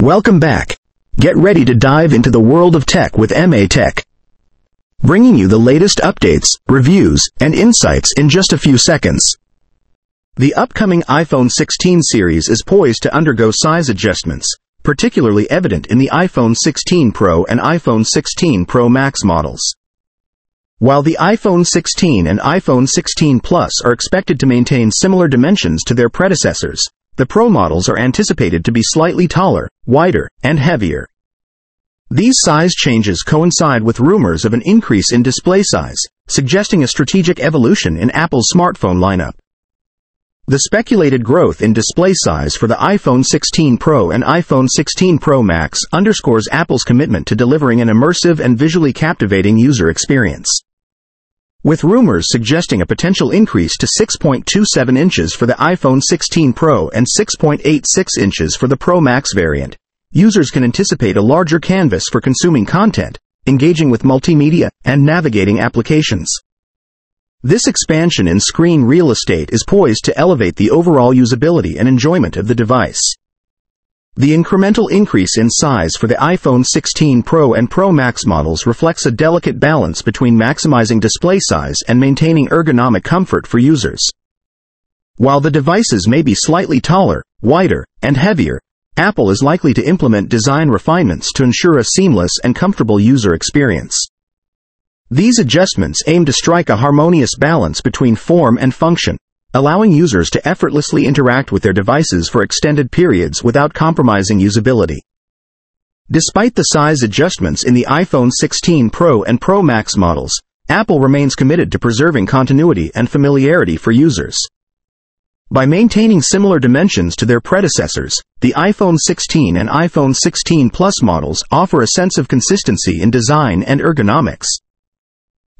Welcome back. Get ready to dive into the world of tech with MA Tech. Bringing you the latest updates, reviews, and insights in just a few seconds. The upcoming iPhone 16 series is poised to undergo size adjustments, particularly evident in the iPhone 16 Pro and iPhone 16 Pro Max models. While the iPhone 16 and iPhone 16 Plus are expected to maintain similar dimensions to their predecessors, the Pro models are anticipated to be slightly taller, wider, and heavier. These size changes coincide with rumors of an increase in display size, suggesting a strategic evolution in Apple's smartphone lineup. The speculated growth in display size for the iPhone 16 Pro and iPhone 16 Pro Max underscores Apple's commitment to delivering an immersive and visually captivating user experience with rumors suggesting a potential increase to 6.27 inches for the iPhone 16 Pro and 6.86 inches for the Pro Max variant. Users can anticipate a larger canvas for consuming content, engaging with multimedia, and navigating applications. This expansion in screen real estate is poised to elevate the overall usability and enjoyment of the device. The incremental increase in size for the iPhone 16 Pro and Pro Max models reflects a delicate balance between maximizing display size and maintaining ergonomic comfort for users. While the devices may be slightly taller, wider, and heavier, Apple is likely to implement design refinements to ensure a seamless and comfortable user experience. These adjustments aim to strike a harmonious balance between form and function, allowing users to effortlessly interact with their devices for extended periods without compromising usability. Despite the size adjustments in the iPhone 16 Pro and Pro Max models, Apple remains committed to preserving continuity and familiarity for users. By maintaining similar dimensions to their predecessors, the iPhone 16 and iPhone 16 Plus models offer a sense of consistency in design and ergonomics.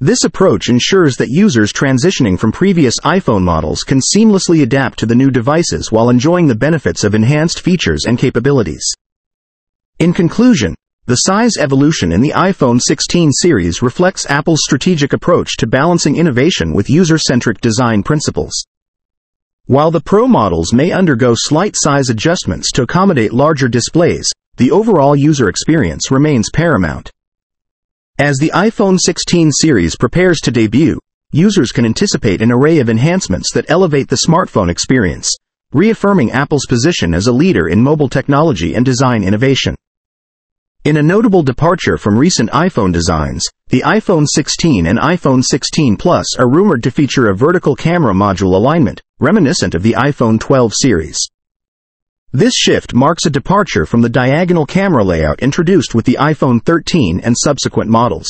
This approach ensures that users transitioning from previous iPhone models can seamlessly adapt to the new devices while enjoying the benefits of enhanced features and capabilities. In conclusion, the size evolution in the iPhone 16 series reflects Apple's strategic approach to balancing innovation with user-centric design principles. While the Pro models may undergo slight size adjustments to accommodate larger displays, the overall user experience remains paramount. As the iPhone 16 series prepares to debut, users can anticipate an array of enhancements that elevate the smartphone experience, reaffirming Apple's position as a leader in mobile technology and design innovation. In a notable departure from recent iPhone designs, the iPhone 16 and iPhone 16 Plus are rumored to feature a vertical camera module alignment, reminiscent of the iPhone 12 series. This shift marks a departure from the diagonal camera layout introduced with the iPhone 13 and subsequent models.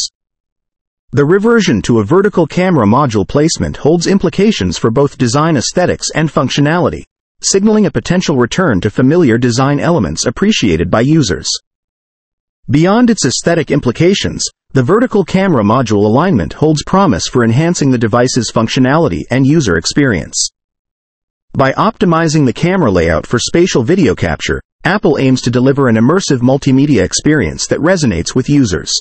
The reversion to a vertical camera module placement holds implications for both design aesthetics and functionality, signaling a potential return to familiar design elements appreciated by users. Beyond its aesthetic implications, the vertical camera module alignment holds promise for enhancing the device's functionality and user experience. By optimizing the camera layout for spatial video capture, Apple aims to deliver an immersive multimedia experience that resonates with users.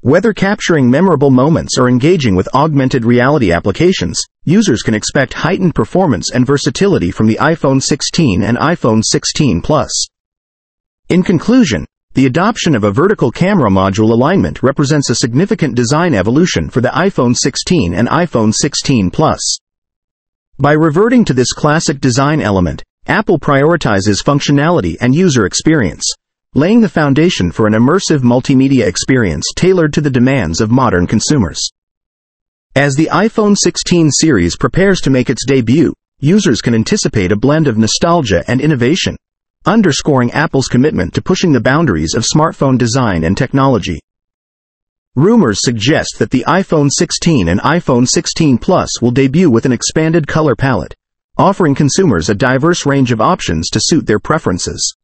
Whether capturing memorable moments or engaging with augmented reality applications, users can expect heightened performance and versatility from the iPhone 16 and iPhone 16 Plus. In conclusion, the adoption of a vertical camera module alignment represents a significant design evolution for the iPhone 16 and iPhone 16 Plus. By reverting to this classic design element, Apple prioritizes functionality and user experience, laying the foundation for an immersive multimedia experience tailored to the demands of modern consumers. As the iPhone 16 series prepares to make its debut, users can anticipate a blend of nostalgia and innovation, underscoring Apple's commitment to pushing the boundaries of smartphone design and technology. Rumors suggest that the iPhone 16 and iPhone 16 Plus will debut with an expanded color palette, offering consumers a diverse range of options to suit their preferences.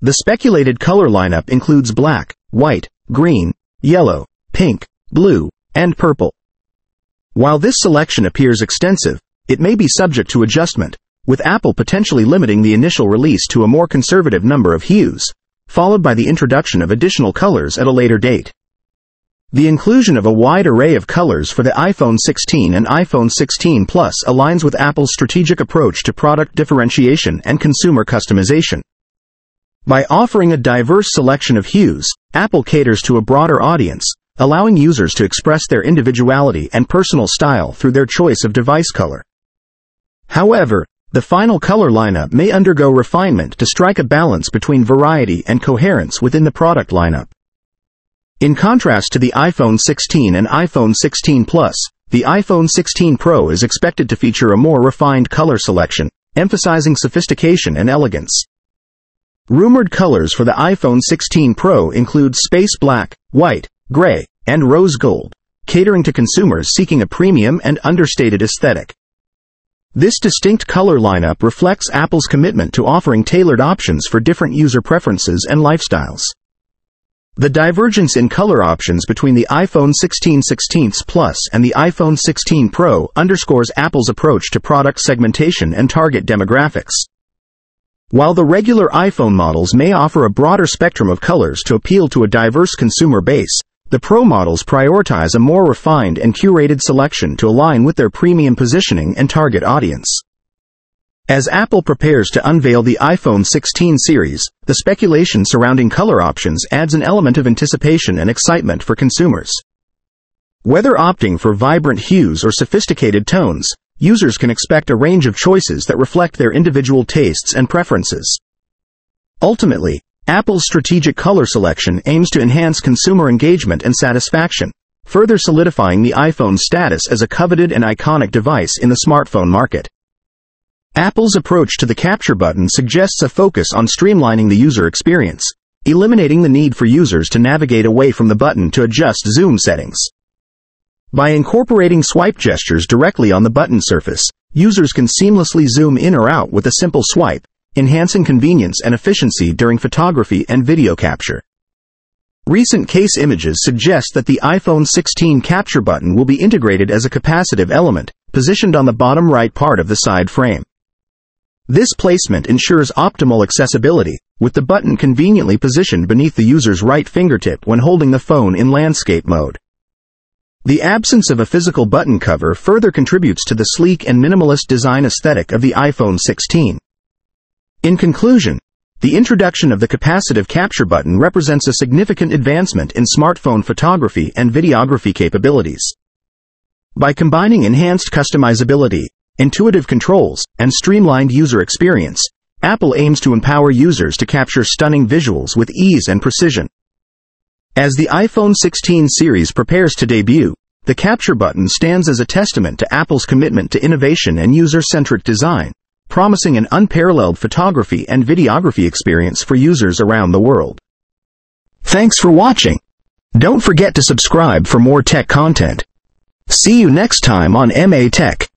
The speculated color lineup includes black, white, green, yellow, pink, blue, and purple. While this selection appears extensive, it may be subject to adjustment, with Apple potentially limiting the initial release to a more conservative number of hues, followed by the introduction of additional colors at a later date. The inclusion of a wide array of colors for the iPhone 16 and iPhone 16 Plus aligns with Apple's strategic approach to product differentiation and consumer customization. By offering a diverse selection of hues, Apple caters to a broader audience, allowing users to express their individuality and personal style through their choice of device color. However, the final color lineup may undergo refinement to strike a balance between variety and coherence within the product lineup. In contrast to the iPhone 16 and iPhone 16 Plus, the iPhone 16 Pro is expected to feature a more refined color selection, emphasizing sophistication and elegance. Rumored colors for the iPhone 16 Pro include space black, white, gray, and rose gold, catering to consumers seeking a premium and understated aesthetic. This distinct color lineup reflects Apple's commitment to offering tailored options for different user preferences and lifestyles. The divergence in color options between the iPhone 16 16 Plus and the iPhone 16 Pro underscores Apple's approach to product segmentation and target demographics. While the regular iPhone models may offer a broader spectrum of colors to appeal to a diverse consumer base, the Pro models prioritize a more refined and curated selection to align with their premium positioning and target audience. As Apple prepares to unveil the iPhone 16 series, the speculation surrounding color options adds an element of anticipation and excitement for consumers. Whether opting for vibrant hues or sophisticated tones, users can expect a range of choices that reflect their individual tastes and preferences. Ultimately, Apple's strategic color selection aims to enhance consumer engagement and satisfaction, further solidifying the iPhone's status as a coveted and iconic device in the smartphone market. Apple's approach to the capture button suggests a focus on streamlining the user experience, eliminating the need for users to navigate away from the button to adjust zoom settings. By incorporating swipe gestures directly on the button surface, users can seamlessly zoom in or out with a simple swipe, enhancing convenience and efficiency during photography and video capture. Recent case images suggest that the iPhone 16 capture button will be integrated as a capacitive element, positioned on the bottom right part of the side frame. This placement ensures optimal accessibility, with the button conveniently positioned beneath the user's right fingertip when holding the phone in landscape mode. The absence of a physical button cover further contributes to the sleek and minimalist design aesthetic of the iPhone 16. In conclusion, the introduction of the capacitive capture button represents a significant advancement in smartphone photography and videography capabilities. By combining enhanced customizability, intuitive controls, and streamlined user experience, Apple aims to empower users to capture stunning visuals with ease and precision. As the iPhone 16 series prepares to debut, the capture button stands as a testament to Apple's commitment to innovation and user-centric design, promising an unparalleled photography and videography experience for users around the world. Thanks for watching. Don't forget to subscribe for more tech content. See you next time on MA Tech.